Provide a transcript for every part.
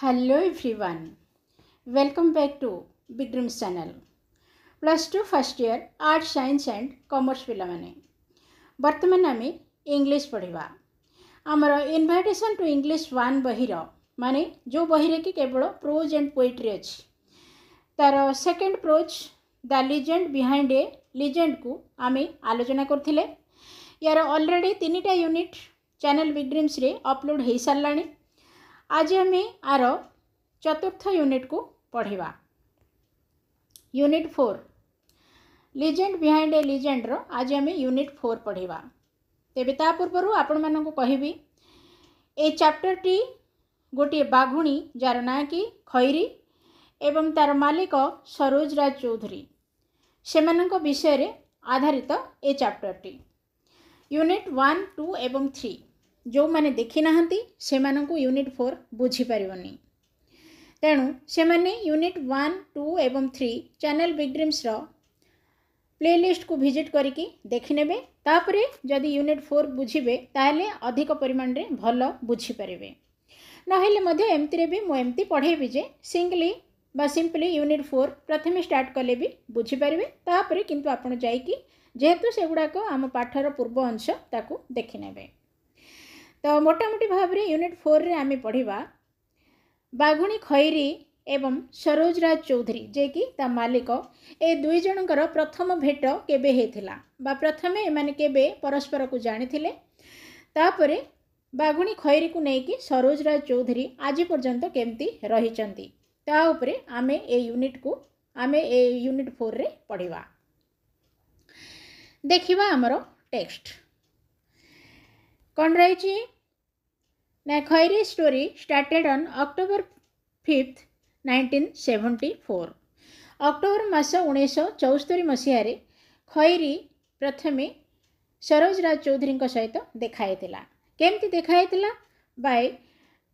hello everyone welcome back to Big Dreams channel plus two first year arts science and commerce पे बर्तमान आम English पढ़वा आमर invitation to English one बहर मान जो बहर कि केवल प्रोज एंड पोएट्री अच्छी तार second prose the legend behind a legend को आम आलोचना करें यार अलरेडी तीन टाइम यूनिट चेल बिग्रीम्स अपलोड हो सारा ଆଜି ଆମେ ଆର ଚତୁର୍ଥ ୟୁନିଟ୍କୁ ପଢ଼ିବା unit four legend behind a ଲିଜେଣ୍ଡର ଆଜି ଆମେ ୟୁନିଟ୍ ଫୋର୍ ପଢ଼ିବା ତେବେ ତା ପୂର୍ବରୁ ଆପଣମାନଙ୍କୁ କହିବି ଏ ଚାପ୍ଟରଟି ଗୋଟିଏ ବାଘୁଣୀ ଯାହାର ନାଁ କି ଖଇରି ଏବଂ ତା'ର ମାଲିକ ସରୋଜ ରାଜ ଚୌଧୁରୀ ସେମାନଙ୍କ ବିଷୟରେ ଆଧାରିତ ଏ ଚାପ୍ଟରଟି ୟୁନିଟ୍ ୱାନ୍ ଟୁ ଏବଂ ଥ୍ରୀ ଯେଉଁମାନେ ଦେଖିନାହାନ୍ତି ସେମାନଙ୍କୁ ୟୁନିଟ୍ ଫୋର୍ ବୁଝିପାରିବନି ତେଣୁ ସେମାନେ ୟୁନିଟ୍ ୱାନ୍ ଟୁ ଏବଂ ଥ୍ରୀ ଚ୍ୟାନେଲ୍ ବିଗ୍ ଡ୍ରିମ୍ସର ପ୍ଲେଲିଷ୍ଟକୁ ଭିଜିଟ୍ କରିକି ଦେଖିନେବେ ତାପରେ ଯଦି ୟୁନିଟ୍ ଫୋର୍ ବୁଝିବେ ତାହେଲେ ଅଧିକ ପରିମାଣରେ ଭଲ ବୁଝିପାରିବେ ନହେଲେ ମଧ୍ୟ ଏମିତିରେ ବି ମୁଁ ଏମିତି ପଢ଼େଇବି ଯେ ସିଙ୍ଗଲି ବା ସିମ୍ପଲି ୟୁନିଟ୍ ଫୋର୍ ପ୍ରଥମେ ଷ୍ଟାର୍ଟ କଲେ ବି ବୁଝିପାରିବେ ତାପରେ କିନ୍ତୁ ଆପଣ ଯାଇକି ଯେହେତୁ ସେଗୁଡ଼ାକ ଆମ ପାଠର ପୂର୍ବ ଅଂଶ ତାକୁ ଦେଖିନେବେ ତ ମୋଟାମୋଟି ଭାବରେ ୟୁନିଟ୍ ଫୋର୍ରେ ଆମେ ପଢ଼ିବା ବାଘୁଣୀ ଖଇରି ଏବଂ ସରୋଜ ରାଜ ଚୌଧୁରୀ ଯିଏକି ତା ମାଲିକ ଏ ଦୁଇ ଜଣଙ୍କର ପ୍ରଥମ ଭେଟ କେବେ ହେଇଥିଲା ବା ପ୍ରଥମେ ଏମାନେ କେବେ ପରସ୍ପରକୁ ଜାଣିଥିଲେ ତାପରେ ବାଘୁଣୀ ଖଇରିକୁ ନେଇକି ସରୋଜ ରାଜ ଚୌଧୁରୀ ଆଜି ପର୍ଯ୍ୟନ୍ତ କେମିତି ରହିଛନ୍ତି ତା ଉପରେ ଆମେ ଏ ୟୁନିଟ୍କୁ ଆମେ ଏ ୟୁନିଟ୍ ଫୋର୍ରେ ପଢ଼ିବା ଦେଖିବା ଆମର ଟେକ୍ସଟ୍ କ'ଣ ରହିଛି ନା ମ୍ୟାଖଇରି story started on October fifth nineteen seventy four October ମାସ ଉଣେଇଶହ ଚଉସ୍ତରି ମସିହାରେ ଖଇରି ପ୍ରଥମେ ସରୋଜ ରାଜ ଚୌଧୁରୀଙ୍କ ସହିତ ଦେଖାଯାଇଥିଲା କେମିତି ଦେଖାଯାଇଥିଲା by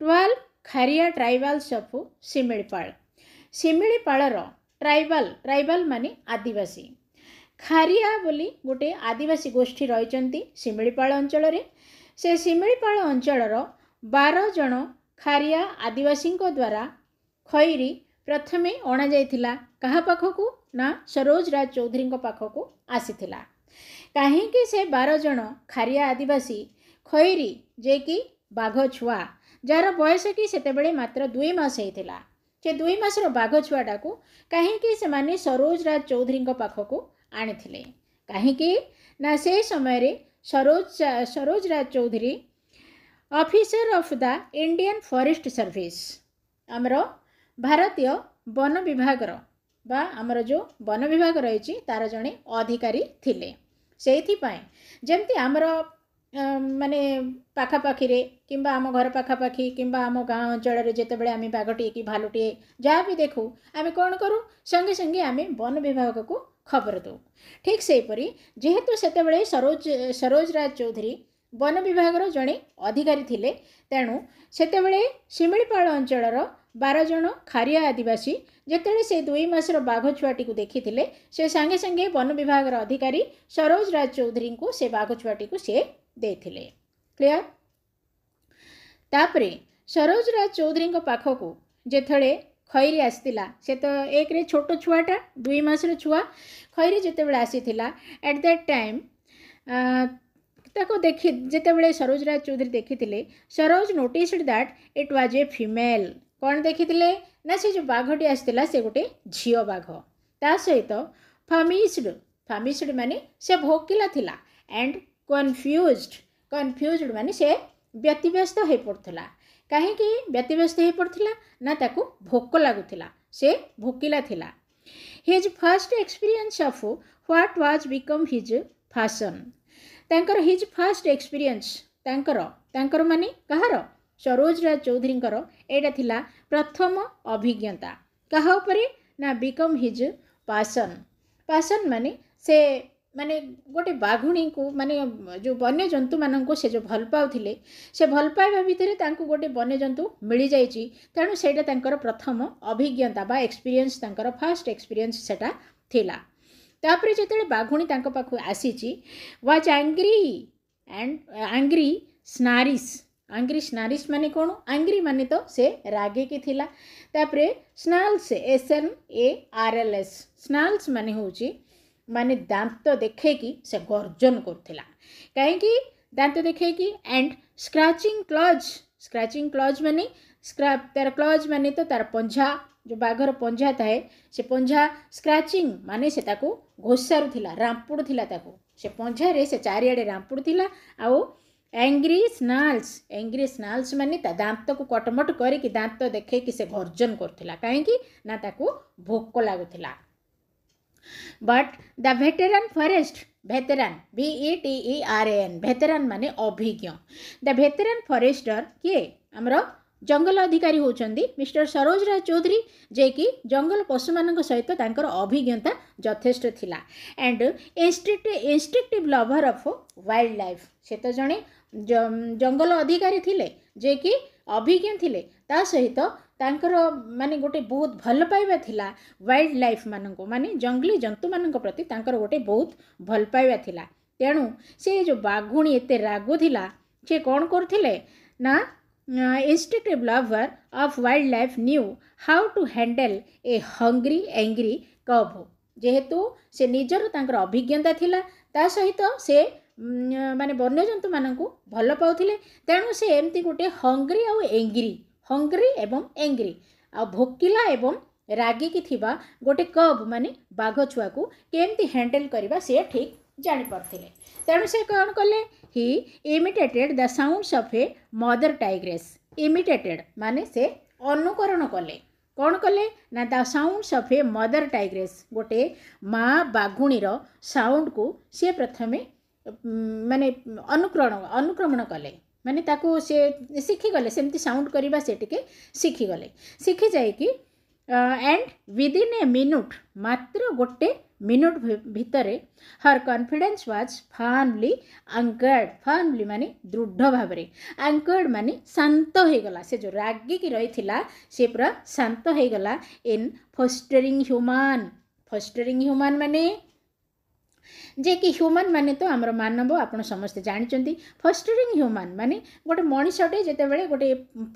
twelve Kharia tribals of Similipal ଶିମିଳିପାଳର ଟ୍ରାଇବାଲ ଟ୍ରାଇବାଲ ମାନେ ଆଦିବାସୀ ଖାରିଆ ବୋଲି ଗୋଟିଏ ଆଦିବାସୀ ଗୋଷ୍ଠୀ ରହିଛନ୍ତି ଶିମିଳିପାଳ ଅଞ୍ଚଳରେ ସେ ଶିମିଳିପାଳ ଅଞ୍ଚଳର ବାର ଜଣ ଖାରିଆ ଆଦିବାସୀଙ୍କ ଦ୍ୱାରା ଖଇରି ପ୍ରଥମେ ଅଣାଯାଇଥିଲା କାହା ପାଖକୁ ନା ସରୋଜ ରାଜ ଚୌଧୁରୀଙ୍କ ପାଖକୁ ଆସିଥିଲା କାହିଁକି ସେ ବାର ଜଣ ଖାରିଆ ଆଦିବାସୀ ଖଇରି ଯିଏକି ବାଘ ଛୁଆ ଯାହାର ବୟସ କି ସେତେବେଳେ ମାତ୍ର ଦୁଇ ମାସ ହେଇଥିଲା ସେ ଦୁଇ ମାସର ବାଘ ଛୁଆଟାକୁ କାହିଁକି ସେମାନେ ସରୋଜ ରାଜ ଚୌଧୁରୀଙ୍କ ପାଖକୁ ଆଣିଥିଲେ କାହିଁକି ନା ସେ ସମୟରେ Saroj Saroj Raj Chaudhuri officer of the Indian forest service ଆମର ଭାରତୀୟ ବନ ବିଭାଗର ବା ଆମର ଯେଉଁ ବନ ବିଭାଗ ରହିଛି ତାର ଜଣେ ଅଧିକାରୀ ଥିଲେ ସେଇଥିପାଇଁ ଯେମିତି ଆମର ମାନେ ପାଖାପାଖିରେ କିମ୍ବା ଆମ ଘର ପାଖାପାଖି କିମ୍ବା ଆମ ଗାଁ ଅଞ୍ଚଳରେ ଯେତେବେଳେ ଆମେ ବାଘଟିଏ କି ଭାଲୁଟିଏ ଯାହା ବି ଦେଖୁ ଆମେ କ'ଣ କରୁ ସଙ୍ଗେ ସଙ୍ଗେ ଆମେ ବନ ବିଭାଗକୁ ଖବର ଦେଉ ଠିକ୍ ସେହିପରି ଯେହେତୁ ସେତେବେଳେ ସରୋଜ ସରୋଜ ରାଜ ଚୌଧୁରୀ ବନ ବିଭାଗର ଜଣେ ଅଧିକାରୀ ଥିଲେ ତେଣୁ ସେତେବେଳେ ଶିମିଳିପାଳ ଅଞ୍ଚଳର ବାର ଜଣ ଖାରିଆ ଆଦିବାସୀ ଯେତେବେଳେ ସେ ଦୁଇ ମାସର ବାଘ ଛୁଆଟିକୁ ଦେଖିଥିଲେ ସେ ସାଙ୍ଗେ ସାଙ୍ଗେ ବନ ବିଭାଗର ଅଧିକାରୀ ସରୋଜ ରାଜ ଚୌଧୁରୀଙ୍କୁ ସେ ବାଘ ଛୁଆଟିକୁ ସେ ଦେଇଥିଲେ କ୍ଲିଅର ତାପରେ ସରୋଜ ରାଜ ଚୌଧୁରୀଙ୍କ ପାଖକୁ ଯେତେବେଳେ ଖଇରି ଆସିଥିଲା ସେ ତ ଏକରେ ଛୋଟ ଛୁଆଟା ଦୁଇ ମାସର ଛୁଆ ଖଇରି ଯେତେବେଳେ ଆସିଥିଲା ଆଟ୍ ଦ୍ୟାଟ୍ ଟାଇମ୍ ତାକୁ ଦେଖି ଯେତେବେଳେ ସରୋଜ ରାଜ ଚୌଧୁରୀ ଦେଖିଥିଲେ Saroj noticed that it was a female କ'ଣ ଦେଖିଥିଲେ ନା ସେ ଯେଉଁ ବାଘଟି ଆସିଥିଲା ସେ ଗୋଟେ ଝିଅ ବାଘ ତା ସହିତ ଫାମିସ୍ଡ ଫାମିସ୍ଡ ମାନେ ସେ ଭୋକିଲା ଥିଲା ଆଣ୍ଡ କନଫ୍ୟୁଜ୍ଡ କନଫ୍ୟୁଜ୍ଡ ମାନେ ସେ ବ୍ୟତିବ୍ୟସ୍ତ ହୋଇପଡ଼ୁଥିଲା କାହିଁକି ବ୍ୟତିବ୍ୟସ୍ତ ହୋଇପଡ଼ୁଥିଲା ନା ତାକୁ ଭୋକ ଲାଗୁଥିଲା ସେ ଭୋକିଲା ଥିଲା his first experience of what was become his fashion ତାଙ୍କର ହିଜ୍ ଫାର୍ଷ୍ଟ ଏକ୍ସପିରିଏନ୍ସ ତାଙ୍କର ତାଙ୍କର ମାନେ କାହାର ସରୋଜ ରାଜ ଚୌଧୁରୀଙ୍କର ଏଇଟା ଥିଲା ପ୍ରଥମ ଅଭିଜ୍ଞତା କାହା ଉପରେ ନା ବିକମ୍ ହିଜ୍ ପାସନ୍ ପାସନ୍ ମାନେ ସେ ମାନେ ଗୋଟେ ବାଘୁଣୀକୁ ମାନେ ଯେଉଁ ବନ୍ୟଜନ୍ତୁମାନଙ୍କୁ ସେ ଯେଉଁ ଭଲ ପାଉଥିଲେ ସେ ଭଲ ପାଇବା ଭିତରେ ତାଙ୍କୁ ଗୋଟେ ବନ୍ୟଜନ୍ତୁ ମିଳିଯାଇଛି ତେଣୁ ସେଇଟା ତାଙ୍କର ପ୍ରଥମ ଅଭିଜ୍ଞତା ବା ଏକ୍ସପିରିଏନ୍ସ ତାଙ୍କର ଫାର୍ଷ୍ଟ ଏକ୍ସପିରିଏନ୍ସ ସେଇଟା ଥିଲା तापर जो बाघुणी पाख आसी व्वाज आंग्री एंड आंग्री स्नारीस आंग्री स्नारीस मान कौन आंग्री मान तो से रागे की थिला तापर snarls S N A R L S snarls मान हूँ मान दात देख कि गर्जन करूला कहीं दात देख कि and scratching claws scratching claws मान स्क्रा तार क्लज मानी तो तार पंजा जो बाघर पंजा थाए से पंजा स्क्राचिंग माने से घोषारूला रांपुड़ा से पंजारे से चारिड़े रांपुड़ा आउ एंग्री स्नाल्स एंग्री स्नाल्स मानी दात को कटमट कर दात देखे कि से घर्जन करुला भोक लगुला but the veteran forest veteran V E T R N veteran मान अभिज्ञ द भेतेरान फरेस्टर किए आमर ଜଙ୍ଗଲ ଅଧିକାରୀ ହେଉଛନ୍ତି ମିଷ୍ଟର ସରୋଜରାଜ ଚୌଧୁରୀ ଯିଏକି ଜଙ୍ଗଲ ପଶୁମାନଙ୍କ ସହିତ ତାଙ୍କର ଅଭିଜ୍ଞତା ଯଥେଷ୍ଟ ଥିଲା and instinctive lover of wild life ସେ ତ ଜଣେ ଜଙ୍ଗଲ ଅଧିକାରୀ ଥିଲେ ଯିଏକି ଅଭିଜ୍ଞ ଥିଲେ ତା ସହିତ ତାଙ୍କର ମାନେ ଗୋଟେ ବହୁତ ଭଲ ପାଇବା ଥିଲା ୱାଇଲ୍ଡ ଲାଇଫ୍ମାନଙ୍କୁ ମାନେ ଜଙ୍ଗଲୀ ଜନ୍ତୁମାନଙ୍କ ପ୍ରତି ତାଙ୍କର ଗୋଟେ ବହୁତ ଭଲ ପାଇବା ଥିଲା ତେଣୁ ସେ ଯେଉଁ ବାଘୁଣୀ ଏତେ ରାଗୁଥିଲା ସେ କ'ଣ କରୁଥିଲେ ନା instinctive lover of wildlife knew how to handle a hungry angry cub ଯେହେତୁ ସେ ନିଜର ତାଙ୍କର ଅଭିଜ୍ଞତା ଥିଲା ତା ସହିତ ସେ ମାନେ ବନ୍ୟଜନ୍ତୁମାନଙ୍କୁ ଭଲ ପାଉଥିଲେ ତେଣୁ ସେ ଏମିତି ଗୋଟେ ହଙ୍ଗରି ଆଉ ଏଙ୍ଗିରି ହଙ୍ଗରି ଏବଂ ଏଙ୍ଗିରି ଆଉ ଭୋକିଲା ଏବଂ ରାଗିକି ଥିବା ଗୋଟେ କବ୍ ମାନେ ବାଘ ଛୁଆକୁ କେମିତି ହ୍ୟାଣ୍ଡେଲ୍ କରିବା ସେ ଠିକ୍ ଜାଣିପାରୁଥିଲେ ତେଣୁ ସେ କ'ଣ କଲେ he imitated the sounds of a mother tigress imitated ମାନେ ସେ ଅନୁକରଣ କଲେ କ'ଣ କଲେ ନା the sounds of a mother tigress ଗୋଟେ ମା ବାଘୁଣୀର ସାଉଣ୍ଡକୁ ସିଏ ପ୍ରଥମେ ମାନେ ଅନୁକରଣ ଅନୁକ୍ରମଣ କଲେ ମାନେ ତାକୁ ସିଏ ଶିଖିଗଲେ ସେମିତି ସାଉଣ୍ଡ କରିବା ସେ ଟିକେ ଶିଖିଗଲେ ଶିଖି ଯାଇକି ଆଣ୍ଡ ୱିଦିନ୍ ଏ ମିନିଟ୍ ମାତ୍ର ଗୋଟେ ମିନିଟ୍ ଭିତରେ ହର୍ କନଫିଡେନ୍ସ ୱାଜ୍ ଫାର୍ମଲି ଆଙ୍କର୍ଡ଼ ଫାର୍ମଲି ମାନେ ଦୃଢ଼ ଭାବରେ ଆଙ୍କର୍ଡ଼ ମାନେ ଶାନ୍ତ ହୋଇଗଲା ସେ ଯେଉଁ ରାଗିକି ରହିଥିଲା ସେ ପୁରା ଶାନ୍ତ ହୋଇଗଲା in fostering human fostering human ମାନେ ଯେ କି ହ୍ୟୁମାନ୍ ମାନେ ତ ଆମର ମାନବ ଆପଣ ସମସ୍ତେ ଜାଣିଛନ୍ତି ଫଷ୍ଟରିଂ ହ୍ୟୁମାନ୍ ମାନେ ଗୋଟେ ମଣିଷଟେ ଯେତେବେଳେ ଗୋଟେ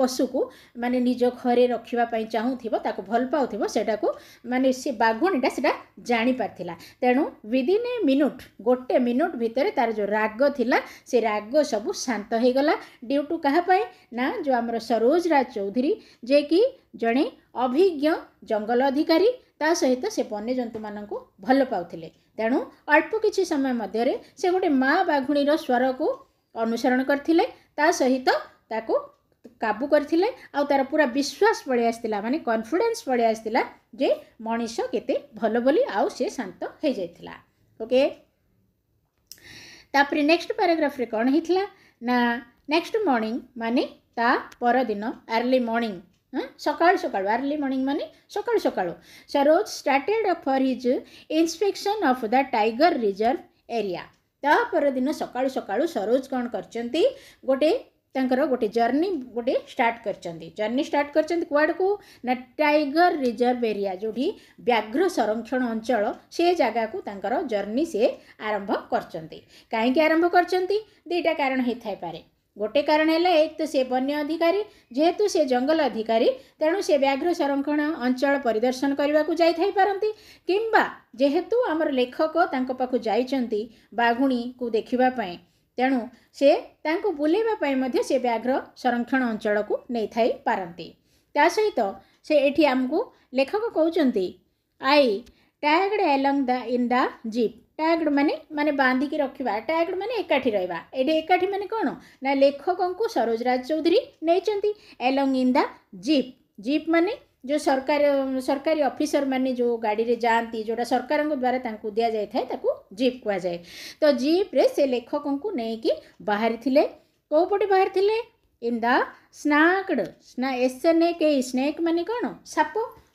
ପଶୁକୁ ମାନେ ନିଜ ଘରେ ରଖିବା ପାଇଁ ଚାହୁଁଥିବ ତାକୁ ଭଲ ପାଉଥିବ ସେଟାକୁ ମାନେ ସେ ବାଘୁଣୀଟା ସେଟା ଜାଣିପାରିଥିଲା ତେଣୁ ୱିଦିନ୍ ଏ ମିନିଟ୍ ଗୋଟେ ମିନିଟ୍ ଭିତରେ ତାର ଯେଉଁ ରାଗ ଥିଲା ସେ ରାଗ ସବୁ ଶାନ୍ତ ହୋଇଗଲା ଡ୍ୟୁ ଟୁ କାହା ପାଇଁ ନା ଯେଉଁ ଆମର ସରୋଜ ରାଜ ଚୌଧୁରୀ ଯିଏକି ଜଣେ ଅଭିଜ୍ଞ ଜଙ୍ଗଲ ଅଧିକାରୀ ତା ସହିତ ସେ ବନ୍ୟଜନ୍ତୁମାନଙ୍କୁ ଭଲ ପାଉଥିଲେ ତେଣୁ ଅଳ୍ପ କିଛି ସମୟ ମଧ୍ୟରେ ସେ ଗୋଟେ ମା' ବାଘୁଣୀର ସ୍ୱରକୁ ଅନୁସରଣ କରିଥିଲେ ତା ସହିତ ତାକୁ କାବୁ କରିଥିଲେ ଆଉ ତା'ର ପୁରା ବିଶ୍ୱାସ ପଳେଇ ଆସିଥିଲା ମାନେ କନଫିଡେନ୍ସ ପଳେଇ ଆସିଥିଲା ଯେ ମଣିଷ କେତେ ଭଲ ବୋଲି ଆଉ ସେ ଶାନ୍ତ ହେଇଯାଇଥିଲା ଓକେ ତାପରେ ନେକ୍ସଟ ପାରାଗ୍ରାଫରେ କ'ଣ ହେଇଥିଲା ନା ନେକ୍ସଟ ମର୍ଣ୍ଣିଂ ମାନେ ତା ପରଦିନ ଆର୍ଲି ମର୍ଣ୍ଣିଂ হ্যাঁ সকাল সকাল আর্লি মর্নিং মানে সকাল সকাল Saroj started for his inspection of the tiger reserve area ତା ପରଦିନ ସକାଳୁ ସକାଳୁ ସରୋଜ କ'ଣ କରିଛନ୍ତି ଗୋଟେ ତାଙ୍କର ଗୋଟେ ଜର୍ଣ୍ଣି ଗୋଟେ ଷ୍ଟାର୍ଟ କରିଛନ୍ତି ଜର୍ଣ୍ଣି ଷ୍ଟାର୍ଟ କରିଛନ୍ତି କୁଆଡ଼କୁ ନା ଟାଇଗର ରିଜର୍ଭ ଏରିଆ ଯେଉଁଠି ବ୍ୟାଘ୍ର ସଂରକ୍ଷଣ ଅଞ୍ଚଳ ସେ ଜାଗାକୁ ତାଙ୍କର ଜର୍ଣ୍ଣି ସେ ଆରମ୍ଭ କରିଛନ୍ତି କାହିଁକି ଆରମ୍ଭ କରିଛନ୍ତି ଦୁଇଟା କାରଣ ହେଇଥାଇପାରେ ଗୋଟେ କାରଣ ହେଲା ଏକ ତ ସେ ବନ୍ୟ ଅଧିକାରୀ ଯେହେତୁ ସେ ଜଙ୍ଗଲ ଅଧିକାରୀ ତେଣୁ ସେ ବ୍ୟାଘ୍ର ସଂରକ୍ଷଣ ଅଞ୍ଚଳ ପରିଦର୍ଶନ କରିବାକୁ ଯାଇଥାଇପାରନ୍ତି କିମ୍ବା ଯେହେତୁ ଆମର ଲେଖକ ତାଙ୍କ ପାଖକୁ ଯାଇଛନ୍ତି ବାଘୁଣୀକୁ ଦେଖିବା ପାଇଁ ତେଣୁ ସେ ତାଙ୍କୁ ବୁଲେଇବା ପାଇଁ ମଧ୍ୟ ସେ ବ୍ୟାଘ୍ର ସଂରକ୍ଷଣ ଅଞ୍ଚଳକୁ ନେଇଥାଇପାରନ୍ତି ତା ସହିତ ସେ ଏଠି ଆମକୁ ଲେଖକ କହୁଛନ୍ତି I tagged along the in the jeep tagged मान मान बांधिक रखा टैग्ड मान एकाठी रहा ये एकाठी मानने कौन ना लेखक को सरोजराज चौधरी नहीं along in the jeep jeep मान जो सरकार सरकारी अफिसर मैंने जो गाड़ी रे जाती जोड़ा सरकार द्वारा दि जाए जीप कहा जाए तो जीप्रे से लेखक को लेकिन बाहरी कौपटे बाहरी इन द स्नाकड स्ना एस एन ए के स्नेक मान कौन साप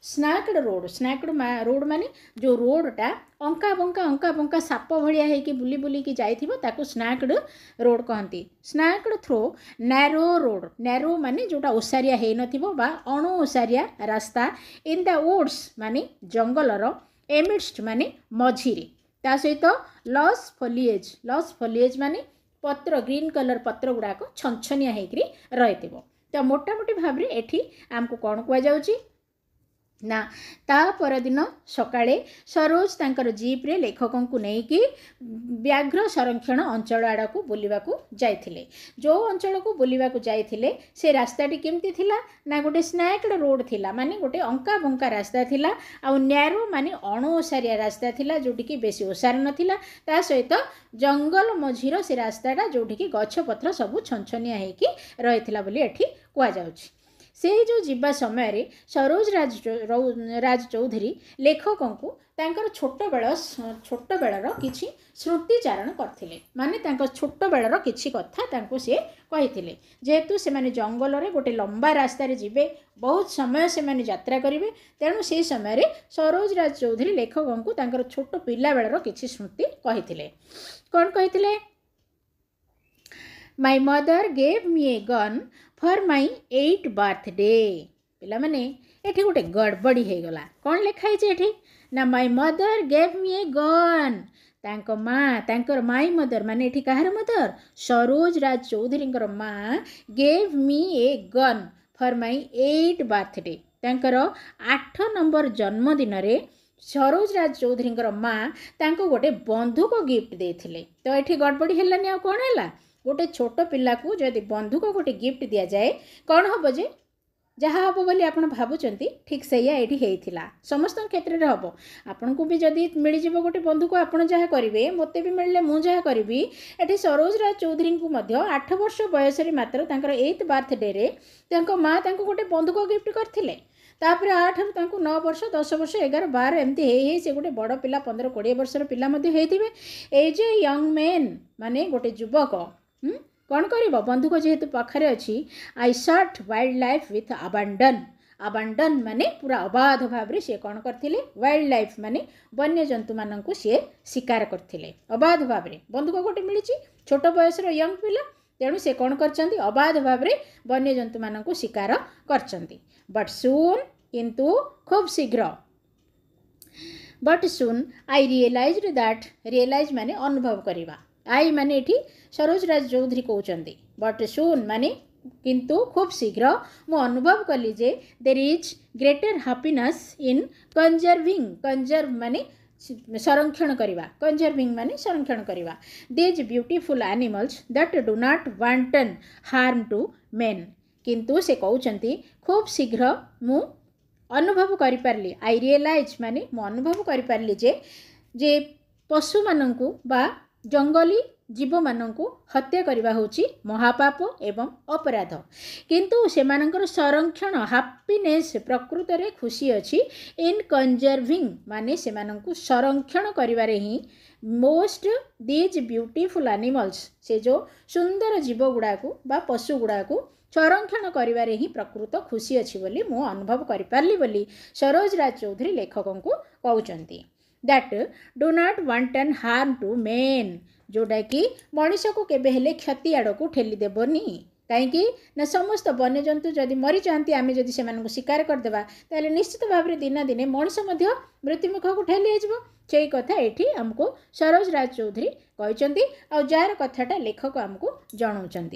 स्नाकड रोड स्नाकड रोड माने जो रोड टा अंका बंका अंका बंका साप भाया बुले बुल स्नाकड रोड कहते स्नाकड थ्रो नारो रोड नारो मान जो ओसारिया हो नणुओसारिया रास्ता इन द वुड्स माने जंगलर एमिट्स माने मझीरे सहित लस फलीएज लस फलीएज माने पत्र ग्रीन कलर पत्र गुड़ाक छनिया रही थ तो मोटामोटी भाव में ये आमको कौन कह ନା ତା ପରଦିନ ସକାଳେ ସରୋଜ ତାଙ୍କର ଜିପ୍ରେ ଲେଖକଙ୍କୁ ନେଇକି ବ୍ୟାଘ୍ର ସଂରକ୍ଷଣ ଅଞ୍ଚଳ ଆଡ଼କୁ ବୁଲିବାକୁ ଯାଇଥିଲେ ଯେଉଁ ଅଞ୍ଚଳକୁ ବୁଲିବାକୁ ଯାଇଥିଲେ ସେ ରାସ୍ତାଟି କେମିତି ଥିଲା ନା ଗୋଟେ ସ୍ନାକ୍ଡ ରୋଡ଼ ଥିଲା ମାନେ ଗୋଟେ ଅଙ୍କା ବଙ୍କା ରାସ୍ତା ଥିଲା ଆଉ ନ୍ୟାରୋ ମାନେ ଅଣଓସାରିଆ ରାସ୍ତା ଥିଲା ଯେଉଁଠିକି ବେଶୀ ଓସାର ନଥିଲା ତା ସହିତ ଜଙ୍ଗଲ ମଝିର ସେ ରାସ୍ତାଟା ଯେଉଁଠିକି ଗଛପତ୍ର ସବୁ ଛନଛନିଆ ହେଇକି ରହିଥିଲା ବୋଲି ଏଠି କୁହାଯାଉଛି ସେ ଯେଉଁ ଯିବା ସମୟରେ ସରୋଜ ରାଜ ରାଜ ଚୌଧୁରୀ ଲେଖକଙ୍କୁ ତାଙ୍କର ଛୋଟବେଳ ଛୋଟବେଳର କିଛି ସ୍ମୃତିଚାରଣ କରିଥିଲେ ମାନେ ତାଙ୍କ ଛୋଟବେଳର କିଛି କଥା ତାଙ୍କୁ ସିଏ କହିଥିଲେ ଯେହେତୁ ସେମାନେ ଜଙ୍ଗଲରେ ଗୋଟେ ଲମ୍ବା ରାସ୍ତାରେ ଯିବେ ବହୁତ ସମୟ ସେମାନେ ଯାତ୍ରା କରିବେ ତେଣୁ ସେହି ସମୟରେ ସରୋଜ ରାଜ ଚୌଧୁରୀ ଲେଖକଙ୍କୁ ତାଙ୍କର ଛୋଟ ପିଲାବେଳର କିଛି ସ୍ମୃତି କହିଥିଲେ କ'ଣ କହିଥିଲେ my mother gave me a gun for my eight birthday ପିଲାମାନେ ଏଠି ଗୋଟେ ଗଡ଼ବଡ଼ି ହେଇଗଲା କ'ଣ ଲେଖା ହେଇଛି ଏଠି ନା ମାଇ mother gave me a gun ତାଙ୍କ ମା ତାଙ୍କର ମାଇ ମଦର୍ ମାନେ ଏଠି କାହାର ମଦର୍ ସରୋଜ ରାଜ ଚୌଧୁରୀଙ୍କର ମାଆ gave me a gun for my eight birthday ତାଙ୍କର ଆଠ ନମ୍ବର ଜନ୍ମଦିନରେ ସରୋଜ ରାଜ ଚୌଧୁରୀଙ୍କର ମା ତାଙ୍କୁ ଗୋଟେ ବନ୍ଧୁକ ଗିଫ୍ଟ ଦେଇଥିଲେ ତ ଏଠି ଗଡ଼ବଡ଼ି ହେଲାନି ଆଉ କ'ଣ ହେଲା ଗୋଟେ ଛୋଟ ପିଲାକୁ ଯଦି ବନ୍ଧୁକ ଗୋଟେ ଗିଫ୍ଟ ଦିଆଯାଏ କ'ଣ ହେବ ଯେ ଯାହା ହେବ ବୋଲି ଆପଣ ଭାବୁଛନ୍ତି ଠିକ୍ ସେଇଆ ଏଇଠି ହେଇଥିଲା ସମସ୍ତଙ୍କ କ୍ଷେତ୍ରରେ ହେବ ଆପଣଙ୍କୁ ବି ଯଦି ମିଳିଯିବ ଗୋଟେ ବନ୍ଧୁକୁ ଆପଣ ଯାହା କରିବେ ମୋତେ ବି ମିଳିଲେ ମୁଁ ଯାହା କରିବି ଏଠି ସରୋଜ ରାଜ ଚୌଧୁରୀଙ୍କୁ ମଧ୍ୟ ଆଠ ବର୍ଷ ବୟସରେ ମାତ୍ର ତାଙ୍କର ଏଇଥ୍ ବାର୍ଥଡେରେ ତାଙ୍କ ମା ତାଙ୍କୁ ଗୋଟେ ବନ୍ଧୁକ ଗିଫ୍ଟ କରିଥିଲେ ତାପରେ ଆଠରୁ ତାଙ୍କୁ ନଅ ବର୍ଷ ଦଶ ବର୍ଷ ଏଗାର ବାର ଏମିତି ହେଇ ହେଇ ସେ ଗୋଟେ ବଡ଼ ପିଲା ପନ୍ଦର କୋଡ଼ିଏ ବର୍ଷର ପିଲା ମଧ୍ୟ ହେଇଥିବେ ଏଇ ଯେ ୟଙ୍ଗ ମେନ୍ ମାନେ ଗୋଟେ ଯୁବକ କ'ଣ କରିବ ବନ୍ଧୁକ ଯେହେତୁ ପାଖରେ ଅଛି I shot wild life with abandon abandon ମାନେ ପୁରା ଅବାଧ ଭାବରେ ସିଏ କ'ଣ କରିଥିଲେ ୱାଇଲ୍ଡ ଲାଇଫ୍ ମାନେ ବନ୍ୟଜନ୍ତୁମାନଙ୍କୁ ସିଏ ଶିକାର କରିଥିଲେ ଅବାଧ ଭାବରେ ବନ୍ଧୁକ ଗୋଟେ ମିଳିଛି ଛୋଟ ବୟସର ୟଙ୍ଗ ପିଲା ତେଣୁ ସେ କ'ଣ କରିଛନ୍ତି ଅବାଧ ଭାବରେ ବନ୍ୟଜନ୍ତୁମାନଙ୍କୁ ଶିକାର କରିଛନ୍ତି ବଟ୍ ସୁନ୍ କିନ୍ତୁ ଖୁବ୍ ଶୀଘ୍ର but soon I realise that realise ମାନେ ଅନୁଭବ କରିବା ଆଇ ମାନେ ଏଠି ସରୋଜ ଚୌଧୁରୀ କହୁଛନ୍ତି ବଟ୍ ସୁନ୍ ମାନେ କିନ୍ତୁ ଖୁବ୍ ଶୀଘ୍ର ମୁଁ ଅନୁଭବ କଲି ଯେ there is greater happiness in conserving conserve ମାନେ ସଂରକ୍ଷଣ କରିବା କଞ୍ଜର୍ଭିଂ ମାନେ ସଂରକ୍ଷଣ କରିବା these beautiful animals that do not wanton harm to men କିନ୍ତୁ ସେ କହୁଛନ୍ତି ଖୁବ୍ ଶୀଘ୍ର ମୁଁ ଅନୁଭବ କରିପାରିଲି ଆଇ ରିଏଲାଇଜ୍ ମାନେ ମୁଁ ଅନୁଭବ କରିପାରିଲି ଯେ ଯେ ପଶୁମାନଙ୍କୁ ବା ଜଙ୍ଗଲୀ ଜୀବମାନଙ୍କୁ ହତ୍ୟା କରିବା ହେଉଛି ମହାପାପ ଏବଂ ଅପରାଧ କିନ୍ତୁ ସେମାନଙ୍କର ସଂରକ୍ଷଣ ହାପିନେସ୍ ପ୍ରକୃତରେ ଖୁସି ଅଛି ଇନ୍ କନଜରଭିଂ ମାନେ ସେମାନଙ୍କୁ ସଂରକ୍ଷଣ କରିବାରେ ହିଁ ମୋଷ୍ଟ ଦିଜ୍ ବ୍ୟୁଟିଫୁଲ୍ ଆନିମଲ୍ସ ସେ ଯେଉଁ ସୁନ୍ଦର ଜୀବଗୁଡ଼ାକୁ ବା ପଶୁଗୁଡ଼ାକୁ ସଂରକ୍ଷଣ କରିବାରେ ହିଁ ପ୍ରକୃତ ଖୁସି ଅଛି ବୋଲି ମୁଁ ଅନୁଭବ କରିପାରିଲି ବୋଲି ସରୋଜ ରାଜ ଚୌଧୁରୀ ଲେଖକଙ୍କୁ କହୁଛନ୍ତି that do not want and harm to men जोटा कि मनिष को केवेहले क्षति आड़ ठेली देवनी कहीं समस्त वन्यजंतु जदि मरी जाती आम जदि से शिकार करदे निश्चित भाव दिन दिने मनीष मृत्युमुख को ठेली से कथा ये आमको सरोज राज चौधरी कहते आर कथाटा लेखक आमको जनाऊंट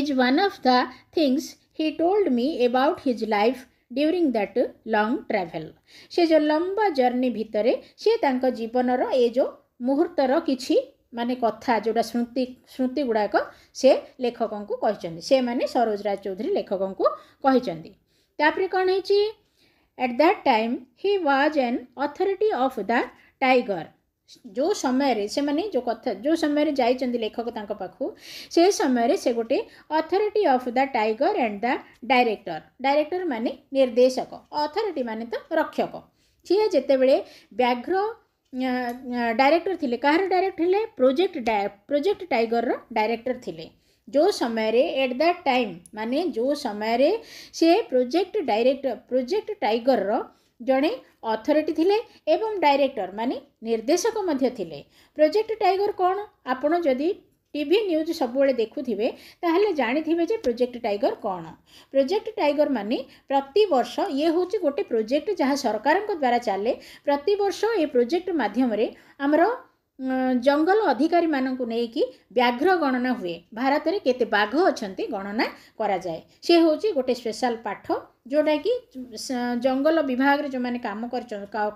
is one of the things he told me about his life during that long travel से जो लंबा जर्नी भितर सीता जीवन रो ମୁହୂର୍ତ୍ତର କିଛି ମାନେ କଥା ଯେଉଁଟା ସ୍ମୃତି ସ୍ମୃତି ଗୁଡ଼ାକ ସେ ଲେଖକଙ୍କୁ କହିଛନ୍ତି ସେମାନେ ସରୋଜ ରାଜ ଚୌଧୁରୀ ଲେଖକଙ୍କୁ କହିଛନ୍ତି ତାପରେ କ'ଣ ହେଇଛି at that time he was an authority of the tiger ଯେଉଁ ସମୟରେ ସେମାନେ ଯେଉଁ କଥା ଯେଉଁ ସମୟରେ ଯାଇଛନ୍ତି ଲେଖକ ତାଙ୍କ ପାଖକୁ ସେ ସମୟରେ ସେ ଗୋଟେ authority of the tiger and the director director ମାନେ ନିର୍ଦ୍ଦେଶକ ଅଥରିଟି ମାନେ ତ ରକ୍ଷକ ସିଏ ଯେତେବେଳେ ବ୍ୟାଘ୍ର ଡାଇରେକ୍ଟର ଥିଲେ କାହାର ଡାଇରେକ୍ଟ ହେଲେ ପ୍ରୋଜେକ୍ଟ ପ୍ରୋଜେକ୍ଟ ଟାଇଗରର ଡାଇରେକ୍ଟର ଥିଲେ ଯେଉଁ ସମୟରେ ଏଟ୍ ଦ୍ୟାଟ୍ ଟାଇମ୍ ମାନେ ଯେଉଁ ସମୟରେ ସେ ପ୍ରୋଜେକ୍ଟ ଡାଇରେକ୍ଟର ପ୍ରୋଜେକ୍ଟ ଟାଇଗରର ଜଣେ ଅଥରିଟି ଥିଲେ ଏବଂ ଡାଇରେକ୍ଟର ମାନେ ନିର୍ଦ୍ଦେଶକ ମଧ୍ୟ ଥିଲେ ପ୍ରୋଜେକ୍ଟ ଟାଇଗର କ'ଣ ଆପଣ ଯଦି টিভি ନ୍ୟୁଜ୍ ସବୁବେଳେ ଦେଖୁଥିବେ ତାହେଲେ ଜାଣିଥିବେ ଯେ ପ୍ରୋଜେକ୍ଟ ଟାଇଗର କ'ଣ ପ୍ରୋଜେକ୍ଟ ଟାଇଗର ମାନେ ପ୍ରତିବର୍ଷ ଇଏ ହେଉଛି ଗୋଟେ ପ୍ରୋଜେକ୍ଟ ଯାହା ସରକାରଙ୍କ ଦ୍ୱାରା ଚାଲେ ପ୍ରତିବର୍ଷ ଏ ପ୍ରୋଜେକ୍ଟ ମାଧ୍ୟମରେ ଆମର ଜଙ୍ଗଲ ଅଧିକାରୀମାନଙ୍କୁ ନେଇକି ବ୍ୟାଘ୍ର ଗଣନା ହୁଏ ଭାରତରେ କେତେ ବାଘ ଅଛନ୍ତି ଗଣନା କରାଯାଏ ସେ ହେଉଛି ଗୋଟେ ସ୍ପେଶାଲ ପାଠ ଯେଉଁଟାକି ଜଙ୍ଗଲ ବିଭାଗରେ ଯେଉଁମାନେ କାମ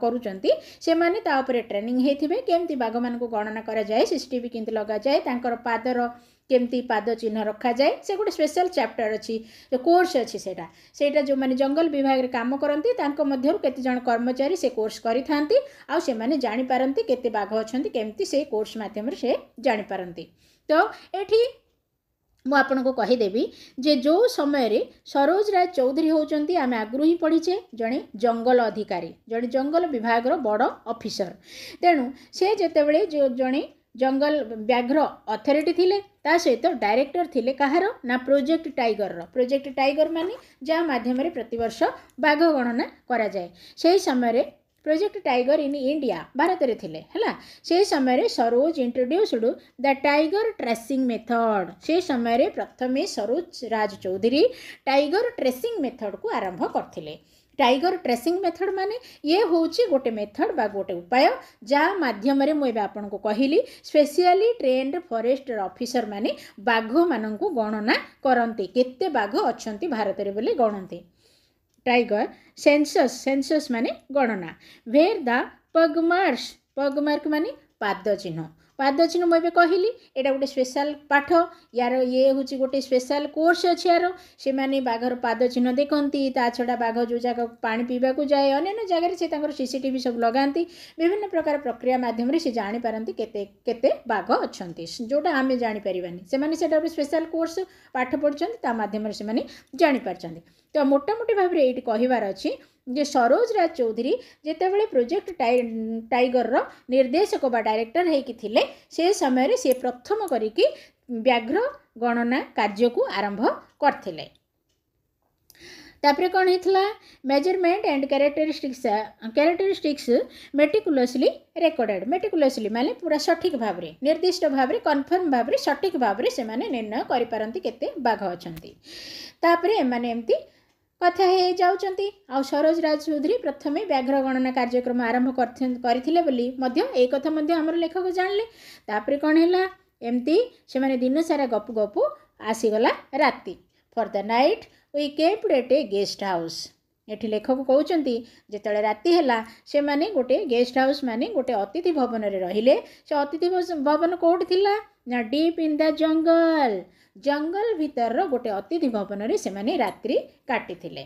କରୁଛନ୍ତି ସେମାନେ ତା ଉପରେ ଟ୍ରେନିଂ ହେଇଥିବେ କେମିତି ବାଘମାନଙ୍କୁ ଗଣନା କରାଯାଏ ସି ସି ଟି ଭି କେମିତି ଲଗାଯାଏ ତାଙ୍କର ପାଦର କେମିତି ପାଦ ଚିହ୍ନ ରଖାଯାଏ ସେ ଗୋଟେ ସ୍ପେଶାଲ ଚାପ୍ଟର ଅଛି କୋର୍ସ ଅଛି ସେଇଟା ସେଇଟା ଯେଉଁମାନେ ଜଙ୍ଗଲ ବିଭାଗରେ କାମ କରନ୍ତି ତାଙ୍କ ମଧ୍ୟରୁ କେତେଜଣ କର୍ମଚାରୀ ସେ କୋର୍ସ କରିଥାନ୍ତି ଆଉ ସେମାନେ ଜାଣିପାରନ୍ତି କେତେ ବାଘ ଅଛନ୍ତି କେମିତି ସେ କୋର୍ସ ମାଧ୍ୟମରେ ସେ ଜାଣିପାରନ୍ତି ତ ଏଠି ମୁଁ ଆପଣଙ୍କୁ କହିଦେବି ଯେ ଯେଉଁ ସମୟରେ ସରୋଜ ରାଜ ଚୌଧୁରୀ ହେଉଛନ୍ତି ଆମେ ଆଗରୁ ହିଁ ପଢ଼ିଛେ ଜଣେ ଜଙ୍ଗଲ ଅଧିକାରୀ ଜଣେ ଜଙ୍ଗଲ ବିଭାଗର ବଡ଼ ଅଫିସର ତେଣୁ ସେ ଯେତେବେଳେ ଜଣେ ଜଙ୍ଗଲ ବ୍ୟାଘ୍ର ଅଥରିଟି ଥିଲେ ତା ସହିତ ଡାଇରେକ୍ଟର ଥିଲେ କାହାର ନା ପ୍ରୋଜେକ୍ଟ ଟାଇଗରର ପ୍ରୋଜେକ୍ଟ ଟାଇଗର ମାନେ ଯାହା ମାଧ୍ୟମରେ ପ୍ରତିବର୍ଷ ବାଘ ଗଣନା କରାଯାଏ ସେହି ସମୟରେ ପ୍ରୋଜେକ୍ଟ ଟାଇଗର ଇନ୍ ଇଣ୍ଡିଆ ଭାରତରେ ଥିଲେ ହେଲା ସେହି ସମୟରେ Saroj introduced the tiger tracing method ସେ ସମୟରେ ପ୍ରଥମେ ସରୋଜ ରାଜ ଚୌଧୁରୀ ଟାଇଗର ଟ୍ରେସିଂ ମେଥଡ଼କୁ ଆରମ୍ଭ କରିଥିଲେ ଟାଇଗର ଟ୍ରେସିଂ ମେଥଡ଼ ମାନେ ଇଏ ହେଉଛି ଗୋଟେ ମେଥଡ଼ ବା ଗୋଟେ ଉପାୟ ଯାହା ମାଧ୍ୟମରେ ମୁଁ ଏବେ ଆପଣଙ୍କୁ କହିଲି ସ୍ପେସିଆଲି ଟ୍ରେଣ୍ଡ ଫରେଷ୍ଟର ଅଫିସରମାନେ ବାଘମାନଙ୍କୁ ଗଣନା କରନ୍ତି କେତେ ବାଘ ଅଛନ୍ତି ଭାରତରେ ବୋଲି ଗଣନ୍ତି ଟାଇଗର ସେନ୍ସସ୍ ସେନ୍ସସ୍ ମାନେ ଗଣନା ଭେର୍ ଦ ପଗମାର୍ସ ପଗମାର୍କ ମାନେ ପାଦ ଚିହ୍ନ ପାଦଚିହ୍ନ ମୁଁ ଏବେ କହିଲି ଏଇଟା ଗୋଟେ ସ୍ପେଶାଲ ପାଠ ୟାର ଇଏ ହେଉଛି ଗୋଟେ ସ୍ପେଶାଲ କୋର୍ସ ଅଛି ୟାର ସେମାନେ ବାଘର ପାଦଚିହ୍ନ ଦେଖନ୍ତି ତା ଛଡ଼ା ବାଘ ଯେଉଁ ଜାଗାକୁ ପାଣି ପିଇବାକୁ ଯାଏ ଅନ୍ୟାନ୍ୟ ଜାଗାରେ ସେ ତାଙ୍କର ସିସିଟିଭି ସବୁ ଲଗାନ୍ତି ବିଭିନ୍ନ ପ୍ରକାର ପ୍ରକ୍ରିୟା ମାଧ୍ୟମରେ ସେ ଜାଣିପାରନ୍ତି କେତେ କେତେ ବାଘ ଅଛନ୍ତି ଯେଉଁଟା ଆମେ ଜାଣିପାରିବାନି ସେମାନେ ସେଇଟା ଗୋଟେ ସ୍ପେଶାଲ କୋର୍ସ ପାଠ ପଢ଼ୁଛନ୍ତି ତା ମାଧ୍ୟମରେ ସେମାନେ ଜାଣିପାରୁଛନ୍ତି ତ ମୋଟାମୋଟି ଭାବରେ ଏଇଠି କହିବାର ଅଛି ଯେ ସରୋଜ ରାଜ ଚୌଧୁରୀ ଯେତେବେଳେ ପ୍ରୋଜେକ୍ଟ ଟାଇଗରର ନିର୍ଦ୍ଦେଶକ ବା ଡାଇରେକ୍ଟର ହେଇକି ଥିଲେ ସେ ସମୟରେ ସେ ପ୍ରଥମ କରିକି ବ୍ୟାଘ୍ର ଗଣନା କାର୍ଯ୍ୟକୁ ଆରମ୍ଭ କରିଥିଲେ ତାପରେ କ'ଣ ହେଇଥିଲା measurement and characteristics characteristics meticulously recorded meticulously ମାନେ ପୁରା ସଠିକ୍ ଭାବରେ ନିର୍ଦ୍ଦିଷ୍ଟ ଭାବରେ କନଫର୍ମ ଭାବରେ ସଠିକ୍ ଭାବରେ ସେମାନେ ନିର୍ଣ୍ଣୟ କରିପାରନ୍ତି କେତେ ବାଘ ଅଛନ୍ତି ତାପରେ ଏମାନେ ଏମିତି କଥା ହେଇଯାଉଛନ୍ତି ଆଉ ସରୋଜ ରାଜ ଚୌଧୁରୀ ପ୍ରଥମେ ବ୍ୟାଘ୍ର ଗଣନା କାର୍ଯ୍ୟକ୍ରମ ଆରମ୍ଭ କରିଥିଲେ ବୋଲି ମଧ୍ୟ ଏଇ କଥା ମଧ୍ୟ ଆମର ଲେଖକ ଜାଣିଲେ ତାପରେ କ'ଣ ହେଲା ଏମିତି ସେମାନେ ଦିନସାରା ଗପୁ ଗପୁ ଆସିଗଲା ରାତି for the night we camped at a guest house ଏଠି ଲେଖକ କହୁଛନ୍ତି ଯେତେବେଳେ ରାତି ହେଲା ସେମାନେ ଗୋଟିଏ ଗେଷ୍ଟ ହାଉସ୍ ମାନେ ଗୋଟିଏ ଅତିଥି ଭବନରେ ରହିଲେ ସେ ଅତିଥି ଭବନ କେଉଁଠି ଥିଲା ନା ଡିପ୍ ଇନ୍ ଦ ଜଙ୍ଗଲ ଜଙ୍ଗଲ ଭିତରର ଗୋଟିଏ ଅତିଥି ଭବନରେ ସେମାନେ ରାତ୍ରି କାଟିଥିଲେ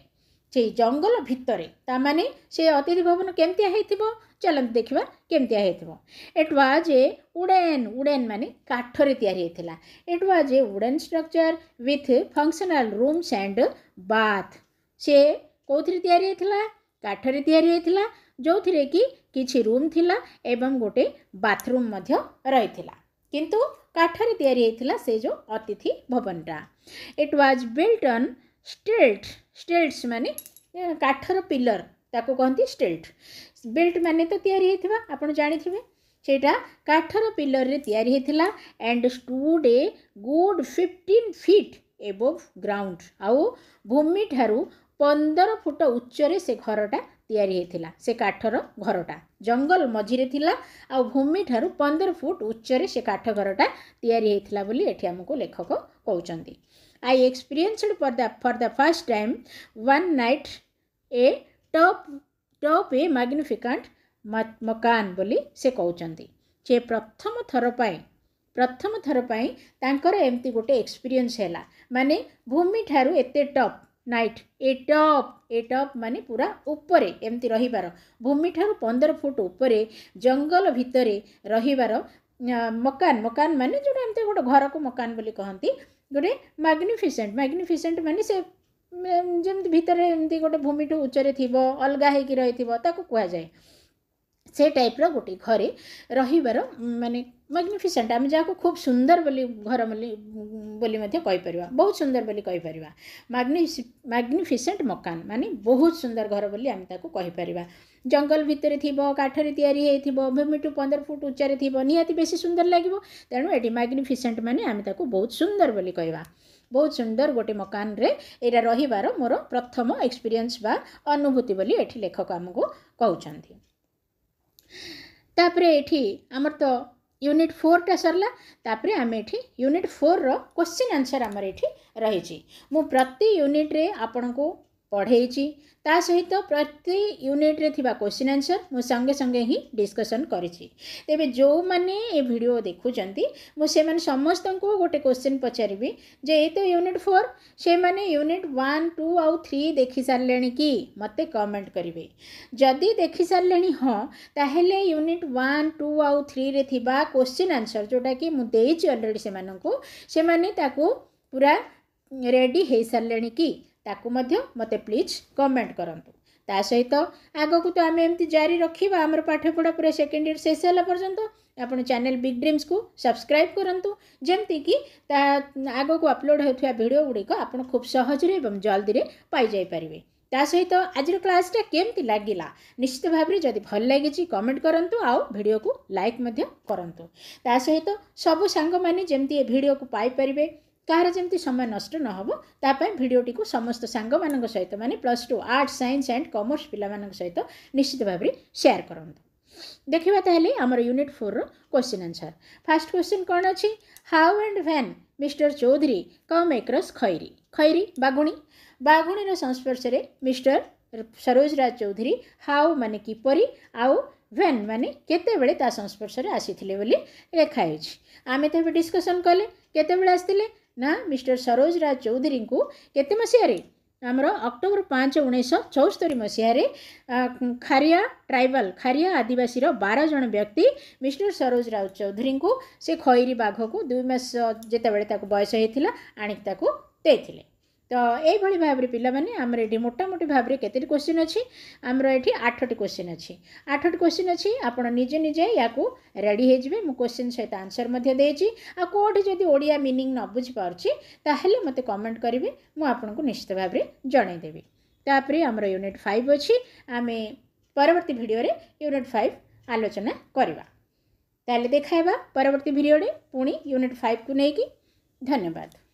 ସେଇ ଜଙ୍ଗଲ ଭିତରେ ତାମାନେ ସେ ଅତିଥି ଭବନ କେମିତିଆ ହେଇଥିବ ଚାଲନ୍ତୁ ଦେଖିବା କେମିତିଆ ହେଇଥିବ it was a wooden wooden ମାନେ କାଠରେ ତିଆରି ହେଇଥିଲା it was a wooden structure with functional rooms and bath ସେ କେଉଁଥିରେ ତିଆରି ହେଇଥିଲା କାଠରେ ତିଆରି ହେଇଥିଲା ଯେଉଁଥିରେ କି କିଛି ରୁମ୍ ଥିଲା ଏବଂ ଗୋଟେ ବାଥରୁମ୍ ମଧ୍ୟ ରହିଥିଲା କିନ୍ତୁ କାଠରେ ତିଆରି ହେଇଥିଲା ସେ ଯେଉଁ ଅତିଥି ଭବନଟା it was built on stilt stilts ମାନେ କାଠର ପିଲର୍ ତାକୁ କହନ୍ତି ଷ୍ଟିଲ୍ଟ ବିଲ୍ଟ ମାନେ ତ ତିଆରି ହେଇଥିବା ଆପଣ ଜାଣିଥିବେ ସେଇଟା କାଠର ପିଲର୍ରେ ତିଆରି ହେଇଥିଲା and stood a good fifteen feet above ground ଆଉ ଭୂମିଠାରୁ ପନ୍ଦର ଫୁଟ ଉଚ୍ଚରେ ସେ ଘରଟା ତିଆରି ହୋଇଥିଲା ସେ କାଠର ଘରଟା ଜଙ୍ଗଲ ମଝିରେ ଥିଲା ଆଉ ଭୂମିଠାରୁ ପନ୍ଦର ଫୁଟ ଉଚ୍ଚରେ ସେ କାଠ ଘରଟା ତିଆରି ହୋଇଥିଲା ବୋଲି ଏଠି ଆମକୁ ଲେଖକ କହୁଛନ୍ତି I experienced for the for the first time one night a top top a magnificent ମକାନ ବୋଲି ସେ କହୁଛନ୍ତି ସେ ପ୍ରଥମ ଥର ପାଇଁ ପ୍ରଥମ ଥର ପାଇଁ ତାଙ୍କର ଏମିତି ଗୋଟେ ଏକ୍ସପିରିଏନ୍ସ ହେଲା ମାନେ ଭୂମିଠାରୁ ଏତେ top night at up at up ମାନେ ପୁରା ଉପରେ ଏମିତି ରହିବାର ଭୂମିଠାରୁ ପନ୍ଦର ଫୁଟ ଉପରେ ଜଙ୍ଗଲ ଭିତରେ ରହିବାର ମକାନ ମକାନ ମାନେ ଯେଉଁଟା ଏମିତି ଗୋଟେ ଘରକୁ ମକାନ ବୋଲି କହନ୍ତି ଗୋଟେ ମାଗ୍ନିଫିସେଣ୍ଟ ମାଗ୍ନିଫିସେଣ୍ଟ ମାନେ ସେ ଯେମିତି ଭିତରେ ଏମିତି ଗୋଟେ ଭୂମିଠୁ ଉଚ୍ଚରେ ଥିବ ଅଲଗା ହେଇକି ରହିଥିବ ତାକୁ କୁହାଯାଏ ସେ ଟାଇପ୍ର ଗୋଟେ ଘରେ ରହିବାର ମାନେ ମାଗ୍ନିଫିସେଣ୍ଟ ଆମେ ଯାହାକୁ ଖୁବ୍ ସୁନ୍ଦର ବୋଲି ଘର ବୋଲି ବୋଲି ମଧ୍ୟ କହିପାରିବା ବହୁତ ସୁନ୍ଦର ବୋଲି କହିପାରିବା ମାଗ୍ନି ମାଗ୍ନିଫିସେଣ୍ଟ ମକାନ ମାନେ ବହୁତ ସୁନ୍ଦର ଘର ବୋଲି ଆମେ ତାକୁ କହିପାରିବା ଜଙ୍ଗଲ ଭିତରେ ଥିବ କାଠରେ ତିଆରି ହେଇଥିବ ଭୂମିଠୁ ପନ୍ଦର ଫୁଟ ଉଚ୍ଚାରେ ଥିବ ନିହାତି ବେଶୀ ସୁନ୍ଦର ଲାଗିବ ତେଣୁ ଏଠି ମାଗ୍ନିଫିସେଣ୍ଟ ମାନେ ଆମେ ତାକୁ ବହୁତ ସୁନ୍ଦର ବୋଲି କହିବା ବହୁତ ସୁନ୍ଦର ଗୋଟେ ମକାନରେ ଏଇଟା ରହିବାର ମୋର ପ୍ରଥମ ଏକ୍ସପିରିଏନ୍ସ ବା ଅନୁଭୂତି ବୋଲି ଏଠି ଲେଖକ ଆମକୁ କହୁଛନ୍ତି ତାପରେ ଏଠି ଆମର ତ ୟୁନିଟ୍ ଫୋର୍ଟା ସରିଲା ତାପରେ ଆମେ ଏଠି ୟୁନିଟ୍ ଫୋର୍ର କ୍ୱେଶ୍ଚିନ୍ ଆନ୍ସର୍ ଆମର ଏଠି ରହିଛି ମୁଁ ପ୍ରତି ୟୁନିଟ୍ରେ ଆପଣଙ୍କୁ ପଢ଼େଇଛି ତା ସହିତ ପ୍ରତି ୟୁନିଟ୍ରେ ଥିବା କୋଶ୍ଚିନ୍ ଆନ୍ସର୍ ମୁଁ ସଙ୍ଗେ ସଙ୍ଗେ ହିଁ ଡିସ୍କସନ୍ କରିଛି ତେବେ ଯେଉଁମାନେ ଏ ଭିଡ଼ିଓ ଦେଖୁଛନ୍ତି ମୁଁ ସେମାନେ ସମସ୍ତଙ୍କୁ ଗୋଟେ କୋଶ୍ଚିନ୍ ପଚାରିବି ଯେ ଏଇ ତ ୟୁନିଟ୍ ଫୋର୍ ସେମାନେ ୟୁନିଟ୍ ୱାନ୍ ଟୁ ଆଉ ଥ୍ରୀ ଦେଖିସାରିଲେଣି କି ମୋତେ କମେଣ୍ଟ କରିବେ ଯଦି ଦେଖିସାରିଲେଣି ହଁ ତାହେଲେ ୟୁନିଟ୍ ୱାନ୍ ଟୁ ଆଉ ଥ୍ରୀରେ ଥିବା କୋଶ୍ଚିନ୍ ଆନ୍ସର୍ ଯେଉଁଟାକି ମୁଁ ଦେଇଛି ଅଲରେଡ଼ି ସେମାନଙ୍କୁ ସେମାନେ ତାକୁ ପୁରା ରେଡ଼ି ହୋଇସାରିଲେଣି କି ତାକୁ ମଧ୍ୟ ମୋତେ ପ୍ଲିଜ୍ କମେଣ୍ଟ କରନ୍ତୁ ତା ସହିତ ଆଗକୁ ତ ଆମେ ଏମିତି ଜାରି ରଖିବା ଆମର ପାଠପଢ଼ା ପୁରା ସେକେଣ୍ଡ ଇୟର୍ ଶେଷ ହେଲା ପର୍ଯ୍ୟନ୍ତ ଆପଣ ଚ୍ୟାନେଲ୍ ବିଗ୍ ଡ୍ରିମ୍ସକୁ ସବସ୍କ୍ରାଇବ୍ କରନ୍ତୁ ଯେମିତିକି ତା ଆଗକୁ ଅପଲୋଡ଼ ହେଉଥିବା ଭିଡ଼ିଓ ଗୁଡ଼ିକ ଆପଣ ଖୁବ୍ ସହଜରେ ଏବଂ ଜଲ୍ଦିରେ ପାଇଯାଇପାରିବେ ତା ସହିତ ଆଜିର କ୍ଲାସ୍ଟା କେମିତି ଲାଗିଲା ନିଶ୍ଚିତ ଭାବରେ ଯଦି ଭଲ ଲାଗିଛି କମେଣ୍ଟ କରନ୍ତୁ ଆଉ ଭିଡ଼ିଓକୁ ଲାଇକ୍ ମଧ୍ୟ କରନ୍ତୁ ତା ସହିତ ସବୁ ସାଙ୍ଗମାନେ ଯେମିତି ଏ ଭିଡ଼ିଓକୁ ପାଇପାରିବେ କାହାର ଯେମିତି ସମୟ ନଷ୍ଟ ନହେବ ତା ପାଇଁ ଭିଡ଼ିଓଟିକୁ ସମସ୍ତ ସାଙ୍ଗମାନଙ୍କ ସହିତ ମାନେ plus two arts science and commerce ପିଲାମାନଙ୍କ ସହିତ ନିଶ୍ଚିତ ଭାବରେ ସେୟାର କରନ୍ତୁ ଦେଖିବା ତାହେଲେ ଆମର ୟୁନିଟ୍ ଫୋର୍ର କ୍ୱେଶ୍ଚିନ୍ ଆନ୍ସର୍ ଫାର୍ଷ୍ଟ କ୍ୱେଶ୍ଚିନ୍ କ'ଣ ଅଛି how and when mister Chaudhuri come across Khairi Khairi ବାଘୁଣୀ ବାଘୁଣୀର ସଂସ୍ପର୍ଶରେ ମିଷ୍ଟର ସରୋଜ ରାଜ ଚୌଧୁରୀ ହାଉ ମାନେ କିପରି ଆଉ ଭ୍ୟାନ୍ ମାନେ କେତେବେଳେ ତା ସଂସ୍ପର୍ଶରେ ଆସିଥିଲେ ବୋଲି ଲେଖା ହେଇଛି ଆମେ ତ ଏବେ ଡିସ୍କସନ୍ କଲେ କେତେବେଳେ ଆସିଥିଲେ ନା ମିଷ୍ଟର ସରୋଜ ରାଜ ଚୌଧୁରୀଙ୍କୁ କେତେ ମସିହାରେ ଆମର ଅକ୍ଟୋବର ପାଞ୍ଚ ଉଣେଇଶହ ଚଉସ୍ତରୀ ମସିହାରେ ଖାରିଆ ଟ୍ରାଇବାଲ୍ ଖାରିଆ ଆଦିବାସୀର ବାର ଜଣ ବ୍ୟକ୍ତି ମିଷ୍ଟର ସରୋଜ ରାଉତ ଚୌଧୁରୀଙ୍କୁ ସେ ଖଇରି ବାଘକୁ ଦୁଇ ମାସ ଯେତେବେଳେ ତାକୁ ବୟସ ହେଇଥିଲା ଆଣିକି ତାକୁ ଦେଇଥିଲେ ତ ଏଇଭଳି ଭାବରେ ପିଲାମାନେ ଆମର ଏଠି ମୋଟାମୋଟି ଭାବରେ କେତୋଟି କୋଶ୍ଚିନ୍ ଅଛି ଆମର ଏଠି ଆଠଟି କୋଶ୍ଚିନ୍ ଅଛି ଆଠଟି କୋଶ୍ଚିନ୍ ଅଛି ଆପଣ ନିଜେ ନିଜେ ୟାକୁ ରେଡ଼ି ହେଇଯିବେ ମୁଁ କୋଶ୍ଚିନ୍ ସହିତ ଆନ୍ସର୍ ମଧ୍ୟ ଦେଇଛି ଆଉ କେଉଁଠି ଯଦି ଓଡ଼ିଆ ମିନିଂ ନ ବୁଝିପାରୁଛି ତାହେଲେ ମୋତେ କମେଣ୍ଟ କରିବେ ମୁଁ ଆପଣଙ୍କୁ ନିଶ୍ଚିତ ଭାବରେ ଜଣାଇଦେବି ତାପରେ ଆମର ୟୁନିଟ୍ ଫାଇଭ୍ ଅଛି ଆମେ ପରବର୍ତ୍ତୀ ଭିଡ଼ିଓରେ ୟୁନିଟ୍ ଫାଇଭ୍ ଆଲୋଚନା କରିବା ତାହେଲେ ଦେଖାଇବା ପରବର୍ତ୍ତୀ ଭିଡ଼ିଓରେ ପୁଣି ୟୁନିଟ୍ ଫାଇଭ୍କୁ ନେଇକି ଧନ୍ୟବାଦ